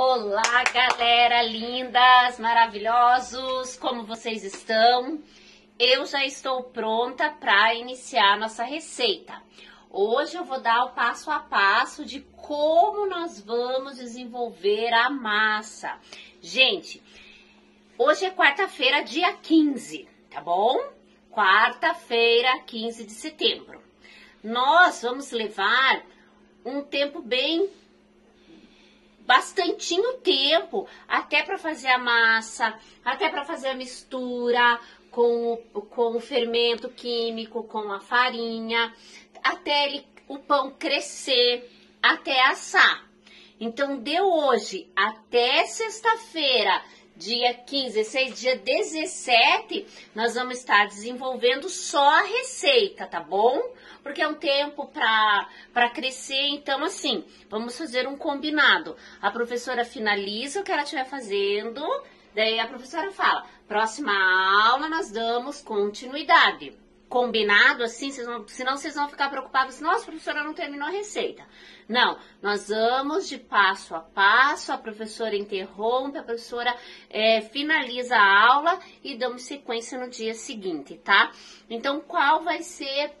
Olá, galera lindas, maravilhosos, como vocês estão? Eu já estou pronta para iniciar nossa receita. Hoje eu vou dar o passo a passo de como nós vamos desenvolver a massa. Gente, hoje é quarta-feira, dia 15, tá bom? Quarta-feira, 15 de setembro. Nós vamos levar um tempo bem bastantinho tempo até para fazer a massa, até para fazer a mistura com o, com o fermento químico, com a farinha, até ele, o pão crescer, até assar. Então, de hoje até sexta-feira, dia 15, 16, dia 17, nós vamos estar desenvolvendo só a receita, tá bom? Porque é um tempo para crescer, então assim, vamos fazer um combinado. A professora finaliza o que ela estiver fazendo, daí a professora fala, próxima aula nós damos continuidade combinado assim, vocês senão vocês vão ficar preocupados, nossa, professora não terminou a receita. Não, nós vamos de passo a passo, a professora interrompe, a professora é, finaliza a aula e damos sequência no dia seguinte, tá? Então, qual vai ser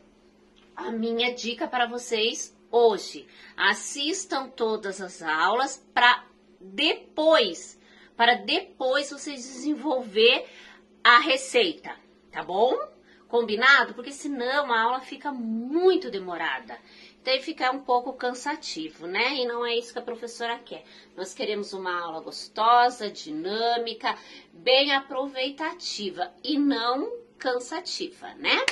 a minha dica para vocês hoje? Assistam todas as aulas para depois, para depois vocês desenvolver a receita, tá bom? Combinado? Porque senão a aula fica muito demorada. Então fica um pouco cansativo, né? E não é isso que a professora quer. Nós queremos uma aula gostosa, dinâmica, bem aproveitativa e não cansativa, né?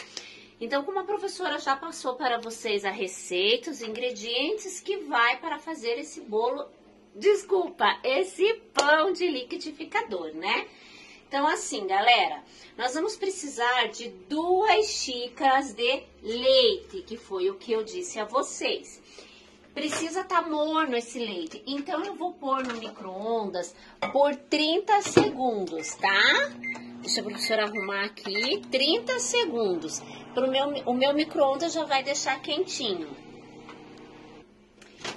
Então, como a professora já passou para vocês a receita, os ingredientes que vai para fazer esse bolo, desculpa, esse pão de liquidificador, né? Então, assim, galera, nós vamos precisar de duas xícaras de leite, que foi o que eu disse a vocês. Precisa estar tá morno esse leite, então eu vou pôr no micro-ondas por 30 segundos, tá? Deixa a professora arrumar aqui, 30 segundos. Pro meu, o meu micro-ondas já vai deixar quentinho.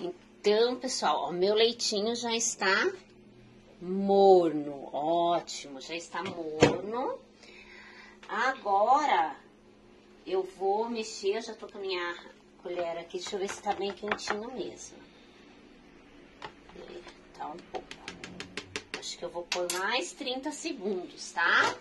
Então, pessoal, o meu leitinho já está morno. Ótimo, já está morno. Agora, eu vou mexer, eu já tô com a minha colher aqui, deixa eu ver se tá bem quentinho mesmo. Tá um pouco. Acho que eu vou pôr mais 30 segundos, tá?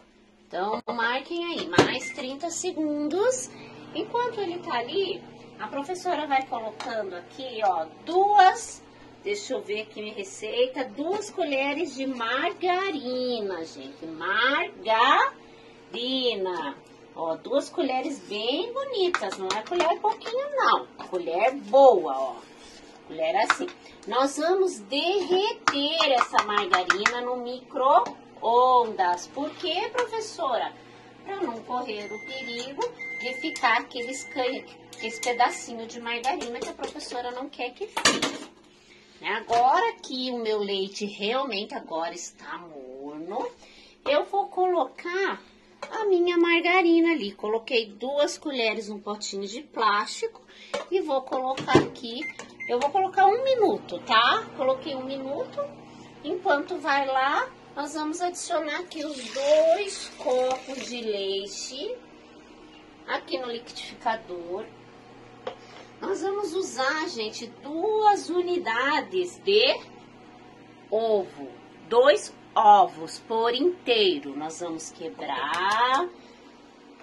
Então, marquem aí, mais 30 segundos. Enquanto ele tá ali, a professora vai colocando aqui, ó, duas Deixa eu ver aqui minha receita. Duas colheres de margarina, gente. Margarina. Ó, duas colheres bem bonitas. Não é colher pouquinho, não. Colher boa, ó. Colher assim. Nós vamos derreter essa margarina no micro-ondas. Por quê, professora? Para não correr o perigo de ficar aqueles, aqueles pedacinho de margarina que a professora não quer que fique. Né? Agora que o meu leite realmente agora está morno, eu vou colocar a minha margarina ali. Coloquei duas colheres num potinho de plástico e vou colocar aqui. Eu vou colocar um minuto, tá? Coloquei um minuto. Enquanto vai lá, nós vamos adicionar aqui os dois copos de leite aqui no liquidificador. Nós vamos usar, gente, duas unidades de ovo. Dois ovos por inteiro. Nós vamos quebrar.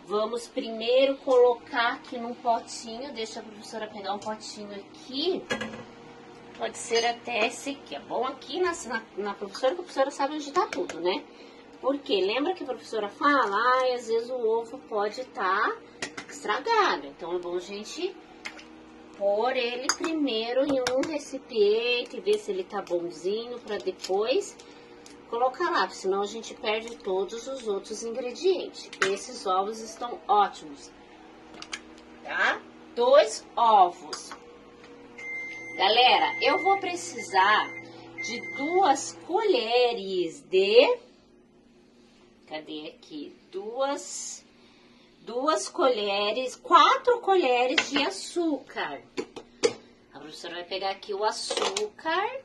Vamos primeiro colocar aqui num potinho. Deixa a professora pegar um potinho aqui. Pode ser até esse aqui. É bom aqui na, na, na professora, a professora sabe onde tá tudo, né? Porque lembra que a professora fala? Ah, às vezes o ovo pode estar tá estragado. Então é bom a gente pôr ele primeiro em um recipiente, ver se ele tá bonzinho, para depois colocar lá, senão a gente perde todos os outros ingredientes. Esses ovos estão ótimos, tá? Dois ovos. Galera, eu vou precisar de duas colheres de... Cadê aqui? Duas duas colheres, quatro colheres de açúcar. A professora vai pegar aqui o açúcar.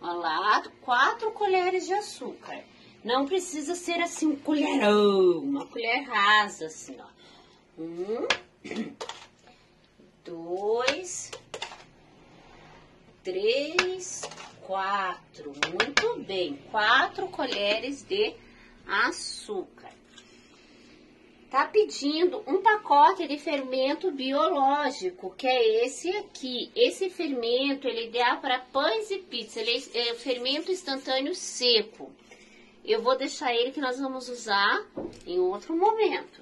Olha lá, quatro colheres de açúcar. Não precisa ser assim um colherão, uma colher rasa, assim, ó. Um, dois, três, quatro. Muito bem, quatro colheres de açúcar. Tá pedindo um pacote de fermento biológico, que é esse aqui. Esse fermento, ele é ideal para pães e pizza. Ele é, é fermento instantâneo seco. Eu vou deixar ele que nós vamos usar em outro momento.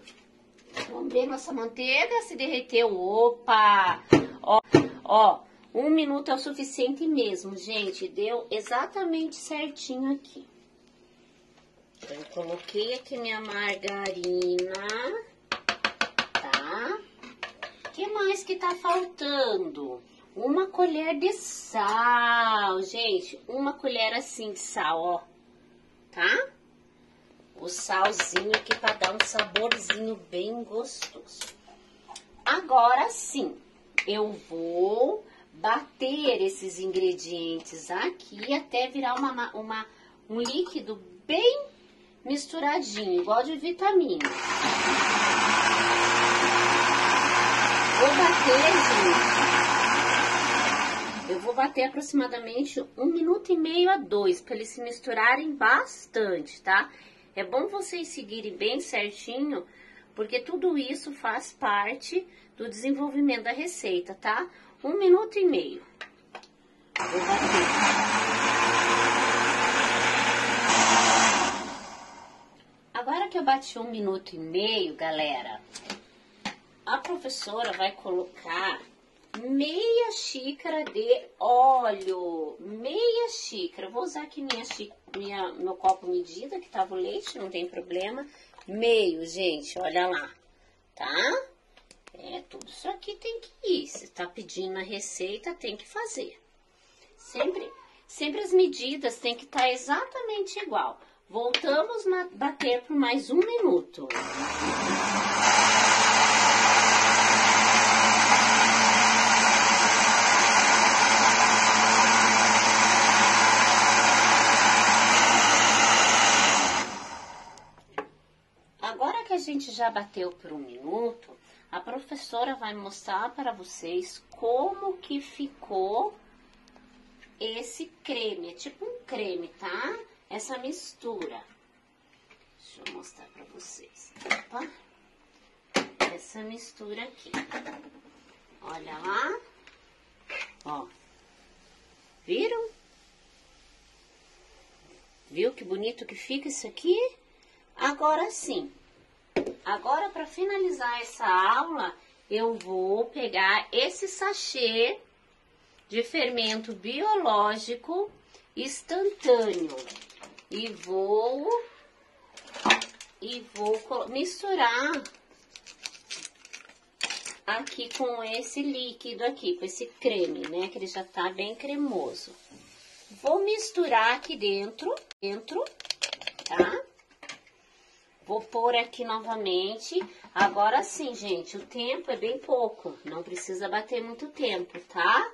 Vamos ver nossa manteiga se derreteu. Opa! Ó, ó, um minuto é o suficiente mesmo, gente. Deu exatamente certinho aqui. Eu coloquei aqui minha margarina, tá? O que mais que tá faltando? Uma colher de sal, gente. Uma colher assim de sal, ó. Tá? O salzinho aqui para dar um saborzinho bem gostoso. Agora sim, eu vou bater esses ingredientes aqui até virar uma, uma, um líquido bem misturadinho, igual de vitamina. Vou bater, gente. Eu vou bater aproximadamente um minuto e meio a dois, para eles se misturarem bastante, tá? É bom vocês seguirem bem certinho, porque tudo isso faz parte do desenvolvimento da receita, tá? Um minuto e meio. Vou bater. Agora que eu bati um minuto e meio, galera, a professora vai colocar meia xícara de óleo. Meia xícara. Vou usar aqui minha, minha meu copo medida, que tava o leite, não tem problema. Meio, gente, olha lá, tá? É, tudo isso aqui tem que ir. Se tá pedindo a receita, tem que fazer. Sempre, sempre as medidas tem que estar tá exatamente igual. Voltamos a bater por mais um minuto. Agora que a gente já bateu por um minuto, a professora vai mostrar para vocês como que ficou esse creme. É tipo um creme, tá? Essa mistura. Deixa eu mostrar para vocês. Opa. Essa mistura aqui. Olha lá. Ó. Viram? Viu que bonito que fica isso aqui? Agora sim, Agora, para finalizar essa aula, eu vou pegar esse sachê de fermento biológico instantâneo e vou e vou misturar aqui com esse líquido aqui, com esse creme, né, que ele já tá bem cremoso. Vou misturar aqui dentro, dentro, tá? Vou pôr aqui novamente. Agora sim, gente, o tempo é bem pouco. Não precisa bater muito tempo, tá?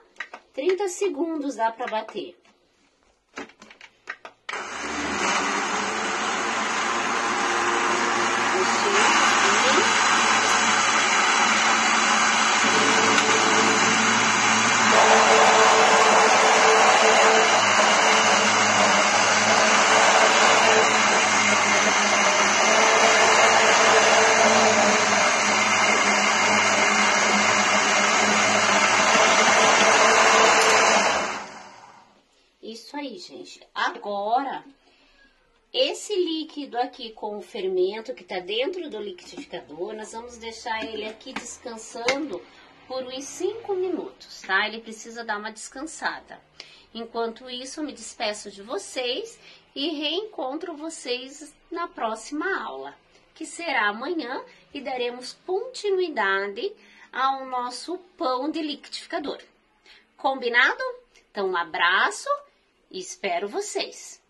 30 segundos dá pra bater. Gente. Agora, esse líquido aqui com o fermento que está dentro do liquidificador, nós vamos deixar ele aqui descansando por uns 5 minutos, tá? Ele precisa dar uma descansada. Enquanto isso, eu me despeço de vocês e reencontro vocês na próxima aula, que será amanhã e daremos continuidade ao nosso pão de liquidificador. Combinado? Então, um abraço Espero vocês!